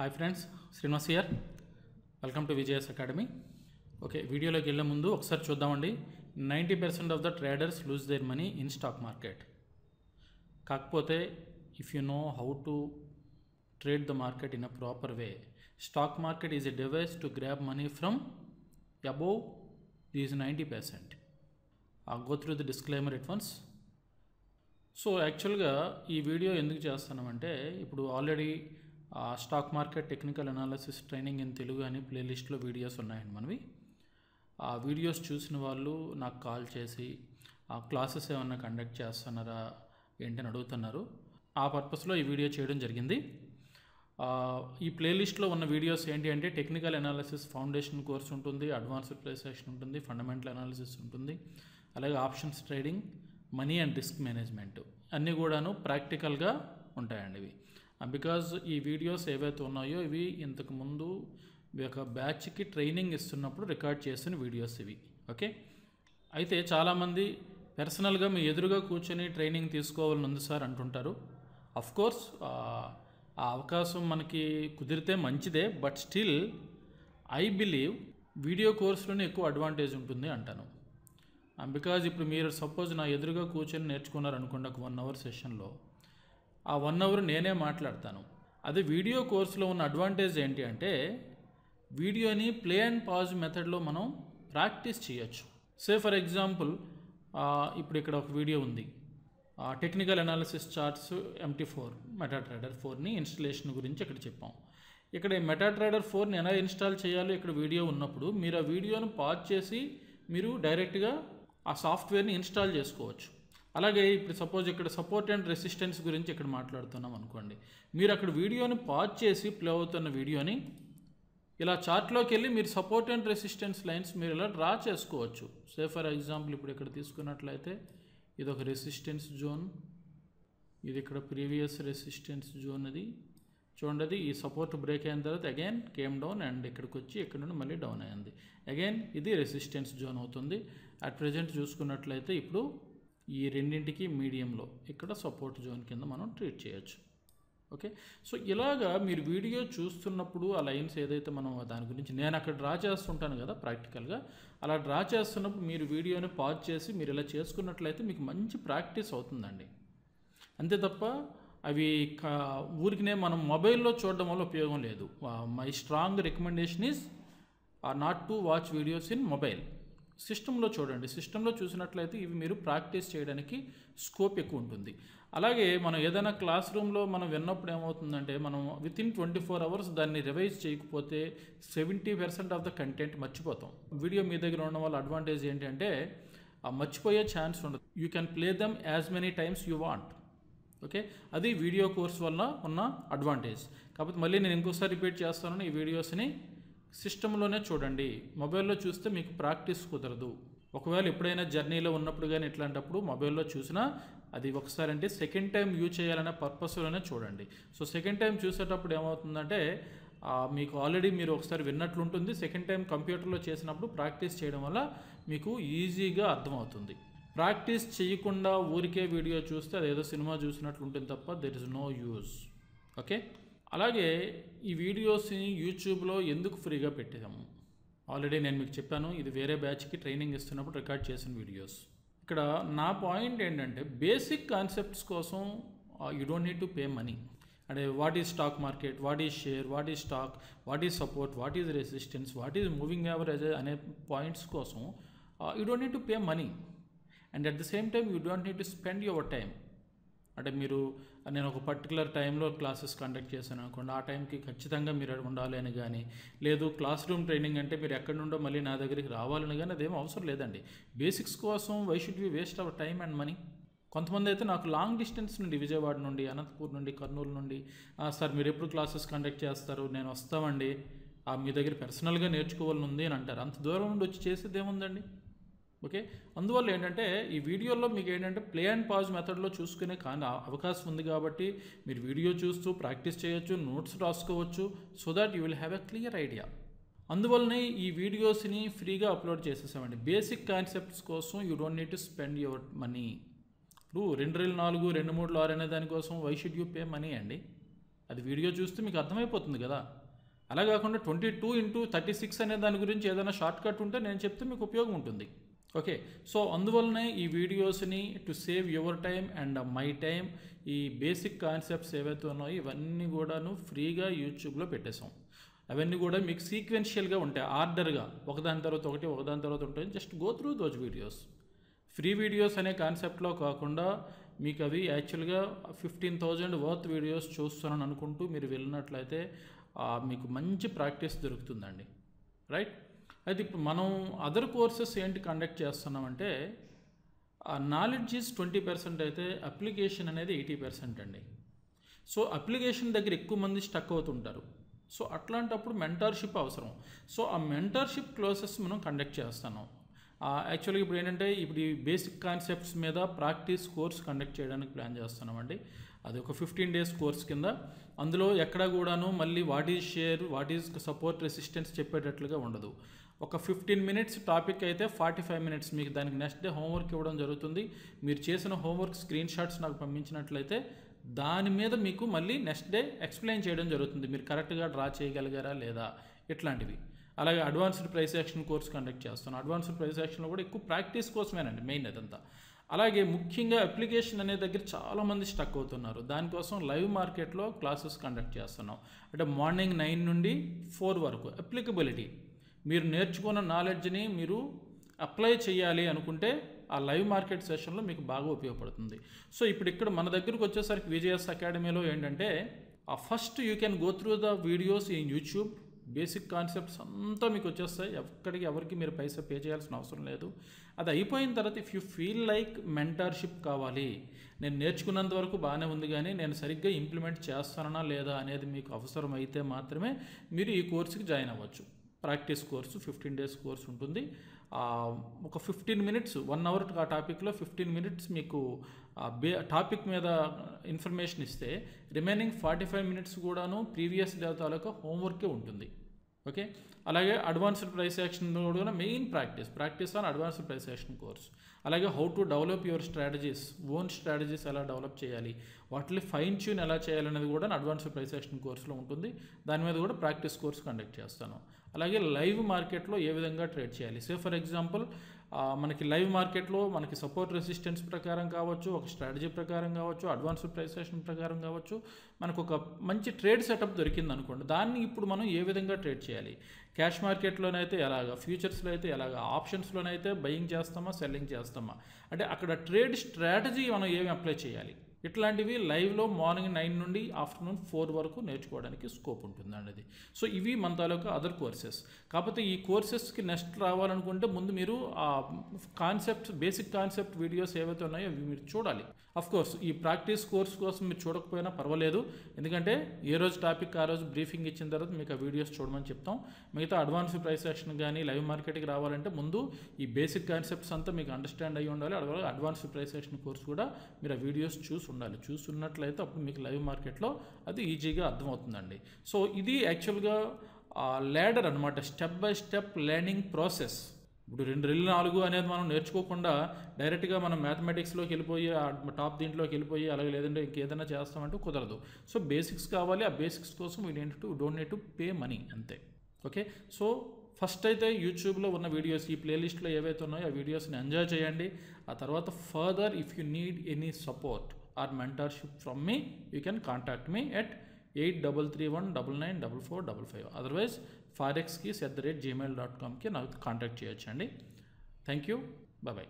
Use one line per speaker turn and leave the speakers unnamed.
Hi friends Srinivas here welcome to Vijaya's academy okay వీడియోలోకి వెళ్ళే ముందు ఒకసారి చూద్దామండి. Ninety percent of the traders lose their money in stock market కాకపోతే if you know how to trade the market in a proper way stock market is a device to grab money from above these ninety percent go through the disclaimer it once so యాక్చువల్గా ఈ video ఎందుకు చేస్తున్నామంటే ఇప్పుడు already stock market technical analysis training in Telugu అని ప్లేలిస్ట్లో videos ఉన్నాయండి మనవి. ఆ వీడియోస్ చూసిన వాళ్ళు నాకు కాల్ చేసి ఆ క్లాసెస్ ఏమన్నా కండక్ట్ చేస్తున్నారా ఏంటని అడుగుతున్నారు. ఆ పర్పస్లో ఈ వీడియో చేయడం జరిగింది. ఈ ప్లేలిస్ట్లో ఉన్న వీడియోస్ ఏంటి అంటే టెక్నికల్ అనాలిసిస్ ఫౌండేషన్ కోర్స్ ఉంటుంది అడ్వాన్స్డ్ ప్లేసేషన్ ఉంటుంది ఫండమెంటల్ అనాలిసిస్ ఉంటుంది అలాగే options trading money and risk management అన్నీ కూడాను ప్రాక్టికల్గా ఉంటాయండి ఇవి. బికాజ్ ఈ వీడియోస్ ఏవైతే ఉన్నాయో ఇవి ఇంతకుముందు ఒక బ్యాచ్కి ట్రైనింగ్ ఇస్తున్నప్పుడు రికార్డ్ చేసిన వీడియోస్ ఇవి. ఓకే అయితే చాలామంది పర్సనల్గా మీ ఎదురుగా కూర్చొని ట్రైనింగ్ తీసుకోవాలని ఉంది సార్ అంటుంటారు. కోర్స్ ఆ అవకాశం మనకి కుదిరితే మంచిదే but still I believe video కోర్సులోనే ఎక్కువ అడ్వాంటేజ్ ఉంటుంది అంటాను. బికాజ్ ఇప్పుడు మీరు సపోజ్ నా ఎదురుగా కూర్చొని నేర్చుకున్నారనుకోండి ఒక వన్ అవర్ సెషన్లో ఆ వన్ అవర్ నేనే మాట్లాడతాను. అదే వీడియో కోర్సులో ఉన్న అడ్వాంటేజ్ ఏంటి అంటే వీడియోని ప్లే అండ్ పాజ్ మెథడ్లో మనం ప్రాక్టీస్ చేయొచ్చు. సే ఫర్ ఎగ్జాంపుల్ ఇప్పుడు ఇక్కడ ఒక వీడియో ఉంది. Technical analysis charts MT four metatrader ఫోర్ని installation గురించి ఇక్కడ చెప్పాం. ఇక్కడ ఈ మెటాట్రైడర్ ఫోర్ని ఎలా ఇన్స్టాల్ చేయాలో ఇక్కడ వీడియో ఉన్నప్పుడు మీరు ఆ వీడియోను పాజ్ చేసి మీరు డైరెక్ట్గా ఆ సాఫ్ట్వేర్ని ఇన్స్టాల్ చేసుకోవచ్చు. అలాగే ఇప్పుడు సపోజ్ ఇక్కడ సపోర్ట్ అండ్ రెసిస్టెన్స్ గురించి ఇక్కడ మాట్లాడుతున్నాం అనుకోండి. మీరు అక్కడ వీడియోని పాజ్ చేసి ప్లే అవుతున్న వీడియోని ఇలా చార్ట్లోకి వెళ్ళి మీరు సపోర్ట్ అండ్ రెసిస్టెన్స్ లైన్స్ మీరు ఇలా డ్రా చేసుకోవచ్చు. సే ఫర్ ఎగ్జాంపుల్ ఇప్పుడు ఇక్కడ తీసుకున్నట్లయితే ఇది ఒక రెసిస్టెన్స్ జోన్ ఇది ఇక్కడ ప్రీవియస్ రెసిస్టెన్స్ జోన్ అది. చూడండి అది ఈ సపోర్ట్ బ్రేక్ అయిన తర్వాత అగైన్ కేమ్ డౌన్ అండ్ ఇక్కడికి వచ్చి ఇక్కడ నుండి మళ్ళీ డౌన్ అయింది. అగైన్ ఇది రెసిస్టెన్స్ జోన్ అవుతుంది. అట్ ప్రజెంట్ చూసుకున్నట్లయితే ఇప్పుడు ఈ రెండింటికి మీడియంలో ఇక్కడ సపోర్ట్ జోన్ కింద మనం ట్రీట్ చేయొచ్చు. ఓకే? సో ఇలాగా మీరు వీడియో చూస్తున్నప్పుడు ఆ లైన్స్ ఏదైతే మనం దాని గురించి నేను అక్కడ డ్రా చేస్తుంటాను కదా ప్రాక్టికల్గా అలా డ్రా చేస్తున్నప్పుడు మీరు వీడియోని పాజ్ చేసి మీరు ఇలా చేసుకున్నట్లయితే మీకు మంచి ప్రాక్టీస్ అవుతుందండి. అంతే తప్ప అవి కా ఊరికినే మనం మొబైల్లో చూడడం వల్ల ఉపయోగం లేదు. My strong recommendation is or not to watch videos in mobile. సిస్టంలో చూడండి. సిస్టంలో చూసినట్లయితే ఇవి మీరు ప్రాక్టీస్ చేయడానికి స్కోప్ ఎక్కువ ఉంటుంది. అలాగే మనం ఏదైనా క్లాస్ రూమ్లో మనం విన్నప్పుడు ఏమవుతుందంటే మనం with in twenty four hours దాన్ని రివైజ్ చేయకపోతే seventy percent of the content మర్చిపోతాం. వీడియో మీ దగ్గర ఉండడం వల్ల అడ్వాంటేజ్ ఏంటంటే ఆ మర్చిపోయే ఛాన్స్ ఉండదు. You can play them as many times you want okay అది వీడియో కోర్స్ వల్ల ఉన్న అడ్వాంటేజ్ కాకపోతే మళ్ళీ నేను ఇంకోసారి రిపీట్ చేస్తాను ఈ వీడియోస్ని సిస్టంలోనే చూడండి. మొబైల్లో చూస్తే మీకు ప్రాక్టీస్ కుదరదు. ఒకవేళ ఎప్పుడైనా జర్నీలో ఉన్నప్పుడు కానీ ఇట్లాంటప్పుడు మొబైల్లో చూసినా అది ఒకసారి అంటే సెకండ్ టైం యూజ్ చేయాలనే పర్పస్లోనే చూడండి. సో సెకండ్ టైం చూసేటప్పుడు ఏమవుతుందంటే మీకు ఆల్రెడీ మీరు ఒకసారి విన్నట్లు ఉంటుంది సెకండ్ టైం కంప్యూటర్లో చేసినప్పుడు ప్రాక్టీస్ చేయడం వల్ల మీకు ఈజీగా అర్థమవుతుంది. ప్రాక్టీస్ చేయకుండా ఊరికే వీడియో చూస్తే అదేదో సినిమా చూసినట్లు ఉంటుంది తప్ప there is no use okay? అలాగే ఈ వీడియోస్ని యూట్యూబ్లో ఎందుకు ఫ్రీగా పెట్టాము? ఆల్రెడీ నేను మీకు చెప్పాను ఇది వేరే బ్యాచ్కి ట్రైనింగ్ ఇస్తున్నప్పుడు రికార్డ్ చేసిన వీడియోస్. ఇక్కడ నా పాయింట్ ఏంటంటే బేసిక్ కాన్సెప్ట్స్ కోసం you don't need to pay money అంటే what is stock market what is share what is stock what is support what is resistance what is moving average అనే points కోసం you don't need to pay money and at the same time you don't need to spend your time అంటే మీరు నేను ఒక particular టైంలో classes conduct చేశాను అనుకోండి ఆ టైంకి ఖచ్చితంగా మీరు ఉండాలి అని కానీ లేదు క్లాస్ రూమ్ ట్రైనింగ్ అంటే మీరు ఎక్కడి నుండో మళ్ళీ నా దగ్గరికి రావాలని కానీ అదేం అవసరం లేదండి. బేసిక్స్ కోసం why should we waste our time and money కొంతమంది అయితే నాకు లాంగ్ డిస్టెన్స్ నుండి విజయవాడ నుండి అనంతపూర్ నుండి కర్నూలు నుండి "ఆ, సార్ మీరు ఎప్పుడు క్లాసెస్ కండక్ట్ చేస్తారు? నేను వస్తామండి. ఆ, మీ దగ్గర పర్సనల్గా నేర్చుకోవాలని ఉంది అని అంటారు. అంత దూరం నుండి వచ్చి చేసేది ఏముందండి? ఓకే? అందువల్ల ఏంటంటే ఈ వీడియోలో మీకు ఏంటంటే ప్లే అండ్ పాజ్ మెథడ్లో చూసుకునే కానీ అవకాశం ఉంది కాబట్టి మీరు వీడియో చూస్తూ ప్రాక్టీస్ చేయొచ్చు నోట్స్ రాసుకోవచ్చు so that you will have a clear idea అందువల్లనే ఈ వీడియోస్ని ఫ్రీగా అప్లోడ్ చేసేసామండి. బేసిక్ కాన్సెప్ట్స్ కోసం you don't need to spend your money ఇప్పుడు రెండు రెండు నాలుగు రెండు మూడు ఆరు అనే దానికోసం why should you pay money అండి? అది వీడియో చూస్తే మీకు అర్థమైపోతుంది కదా. అలా కాకుండా twenty two into thirty six అనే దాని గురించి ఏదైనా షార్ట్ కట్ ఉంటే నేను చెప్తే మీకు ఉపయోగం ఉంటుంది. ఓకే సో అందువల్లనే ఈ వీడియోస్ని to save your time and my time ఈ బేసిక్ కాన్సెప్ట్స్ ఏవైతే ఉన్నాయో ఇవన్నీ కూడాను ఫ్రీగా యూట్యూబ్లో పెట్టేశాం. అవన్నీ కూడా మీకు సీక్వెన్షియల్గా ఉంటాయి ఆర్డర్గా ఒకదాని తర్వాత ఒకటి ఒకదాని తర్వాత ఉంటాయి just go through those videos free videos అనే కాన్సెప్ట్లో కాకుండా మీకు అవి యాక్చువల్గా ఫిఫ్టీన్ థౌజండ్ వర్త్ వీడియోస్ చూస్తున్నాను అనుకుంటూ మీరు వెళ్ళినట్లయితే మీకు మంచి ప్రాక్టీస్ దొరుకుతుందండి. రైట్ అయితే ఇప్పుడు మనం అదర్ కోర్సెస్ ఏంటి కండక్ట్ చేస్తున్నామంటే నాలెడ్జ్ ఈజ్ ట్వంటీ పర్సెంట్ అయితే అప్లికేషన్ అనేది ఎయిటీ పర్సెంట్ అండి. సో అప్లికేషన్ దగ్గర ఎక్కువ మంది స్టక్ అవుతుంటారు. సో అట్లాంటప్పుడు మెంటర్షిప్ అవసరం. సో ఆ మెంటర్షిప్ క్లాసెస్ మనం కండక్ట్ చేస్తున్నాం. యాక్చువల్గా ఇప్పుడు ఏంటంటే ఇప్పుడు ఈ బేసిక్ కాన్సెప్ట్స్ మీద ప్రాక్టీస్ కోర్స్ కండక్ట్ చేయడానికి ప్లాన్ చేస్తున్నామండి. అది ఒక ఫిఫ్టీన్ డేస్ కోర్స్ కింద. అందులో ఎక్కడ కూడాను మళ్ళీ what is share what is support resistance చెప్పేటట్లుగా ఉండదు. ఒక ఫిఫ్టీన్ మినిట్స్ టాపిక్ అయితే ఫార్టీ ఫైవ్ మినిట్స్ మీకు దానికి నెక్స్ట్ డే హోంవర్క్ ఇవ్వడం జరుగుతుంది. మీరు చేసిన హోంవర్క్ స్క్రీన్ షాట్స్ నాకు పంపించినట్లయితే దాని మీద మీకు మళ్ళీ నెక్స్ట్ డే ఎక్స్ప్లెయిన్ చేయడం జరుగుతుంది. మీరు కరెక్ట్గా డ్రా చేయగలిగారా లేదా ఇట్లాంటివి. అలాగే advanced price action course conduct చేస్తాను అడ్వాన్స్డ్ ప్రైస్ యాక్షన్లో కూడా ఎక్కువ ప్రాక్టీస్ కోసమేనండి మెయిన్ అదంతా అలాగే ముఖ్యంగా అప్లికేషన్ అనే దగ్గర చాలామంది స్టక్ అవుతున్నారు. దానికోసం లైవ్ మార్కెట్లో క్లాసెస్ కండక్ట్ చేస్తున్నాం. అంటే మార్నింగ్ నైన్ నుండి ఫోర్ వరకు అప్లికబిలిటీ. మీరు నేర్చుకున్న నాలెడ్జ్ని మీరు అప్లై చేయాలి అనుకుంటే ఆ లైవ్ మార్కెట్ సెషన్లో మీకు బాగా ఉపయోగపడుతుంది. సో ఇప్పుడు ఇక్కడ మన దగ్గరకు వచ్చేసరికి విజయస్ అకాడమీలో ఏంటంటే ఆ first you can go through the videos in YouTube basic concepts అంతా మీకు వచ్చేస్తాయి. ఎక్కడికి ఎవరికి మీరు పైసా పే చేయాల్సిన అవసరం లేదు. అది అయిపోయిన తర్వాత if you feel like mentorship కావాలి. నేను నేర్చుకున్నంత వరకు బాగానే ఉంది కానీ నేను సరిగ్గా ఇంప్లిమెంట్ చేస్తానా లేదా అనేది మీకు అవసరం అయితే మాత్రమే మీరు ఈ కోర్సుకి జాయిన్ అవ్వచ్చు. Practice course fifteen days course ఉంటుంది. ఒక ఫిఫ్టీన్ మినిట్స్ వన్ అవర్ ఆ టాపిక్లో ఫిఫ్టీన్ మినిట్స్ మీకు బే టాపిక్ మీద ఇన్ఫర్మేషన్ ఇస్తే రిమైనింగ్ ఫార్టీ ఫైవ్ మినిట్స్ కూడాను ప్రీవియస్ డే తాలూకా హోంవర్కే ఉంటుంది. ఓకే అలాగే అడ్వాన్స్డ్ ప్రైస్ యాక్షన్ కూడా main practice practice on advanced price action course అలాగే how to develop your strategies own strategies ఎలా డెవలప్ చేయాలి వాటిని ఫైన్ ట్యూన్ ఎలా చేయాలనేది కూడా అడ్వాన్స్డ్ ప్రైస్ యాక్షన్ కోర్సులో ఉంటుంది. దాని మీద కూడా ప్రాక్టీస్ కోర్స్ కండక్ట్ చేస్తాను. అలాగే లైవ్ మార్కెట్లో ఏ విధంగా ట్రేడ్ చేయాలి? సే ఫర్ ఎగ్జాంపుల్ మనకి లైవ్ మార్కెట్లో మనకి సపోర్ట్ రెసిస్టెన్స్ ప్రకారం కావచ్చు ఒక స్ట్రాటజీ ప్రకారం కావచ్చు అడ్వాన్స్ ప్రైసేషన్ ప్రకారం కావచ్చు మనకు ఒక మంచి ట్రేడ్ సెటప్ దొరికింది అనుకోండి. దాన్ని ఇప్పుడు మనం ఏ విధంగా ట్రేడ్ చేయాలి? క్యాష్ మార్కెట్లోనైతే ఎలాగా ఫ్యూచర్స్లో అయితే ఎలాగా ఆప్షన్స్లోనైతే బయింగ్ చేస్తామా సెల్లింగ్ చేస్తామా? అంటే అక్కడ ట్రేడ్ స్ట్రాటజీ మనం ఏమి అప్లై చేయాలి? ఇట్లాంటివి లైవ్లో మార్నింగ్ నైన్ నుండి ఆఫ్టర్నూన్ ఫోర్ వరకు నేర్చుకోవడానికి స్కోప్ ఉంటుందండి అది. సో ఇవి మన తాలూకా అదర్ కోర్సెస్. కాకపోతే ఈ కోర్సెస్కి నెక్స్ట్ రావాలనుకుంటే ముందు మీరు ఆ కాన్సెప్ట్ బేసిక్ కాన్సెప్ట్ వీడియోస్ ఏవైతే ఉన్నాయో అవి మీరు చూడాలి. కోర్స్ ఈ ప్రాక్టీస్ కోర్స్ కోసం మీరు చూడకపోయినా పర్వాలేదు. ఎందుకంటే ఏ రోజు టాపిక్ ఆ రోజు బ్రీఫింగ్ ఇచ్చిన తర్వాత మీకు ఆ వీడియోస్ చూడమని చెప్తాం. మిగతా అడ్వాన్స్ ప్రైస్ యాక్షన్ కానీ లైవ్ మార్కెట్కి రావాలంటే ముందు ఈ బేసిక్ కాన్సెప్ట్స్ అంతా మీకు అండర్స్టాండ్ అయ్యి ఉండాలి. అలాగే అడ్వాన్స్ ప్రైస్ యాక్షన్ కోర్స్ కూడా మీరు ఆ వీడియోస్ చూసి ఉండాలి. చూస్తున్నట్లయితే అప్పుడు మీకు లైవ్ మార్కెట్లో అది ఈజీగా అర్థమవుతుందండి. సో ఇది యాక్చువల్గా ల్యాడర్ అనమాట step by step learning process ఇప్పుడు రెండు రెండు నాలుగు అనేది మనం నేర్చుకోకుండా డైరెక్ట్గా మనం మ్యాథమెటిక్స్లోకి వెళ్ళిపోయి ఆ టాప్ దీంట్లోకి వెళ్ళిపోయి అలాగే లేదంటే ఇంకేదైనా చేస్తామంటే కుదరదు. సో బేసిక్స్ కావాలి. ఆ బేసిక్స్ కోసం we need to don't need to pay money అంతే. ఓకే? సో ఫస్ట్ అయితే యూట్యూబ్లో ఉన్న వీడియోస్ ఈ ప్లేలిస్ట్లో ఏవైతే ఉన్నాయో ఆ వీడియోస్ని ఎంజాయ్ చేయండి. ఆ తర్వాత further if you need any support. or mentorship from me you can contact me at eight double three one double nine double four double five otherwise ఫారెక్స్కి at the rate Gmail dot కామ్కి నాకు contact చేయొచ్చండి thank you bye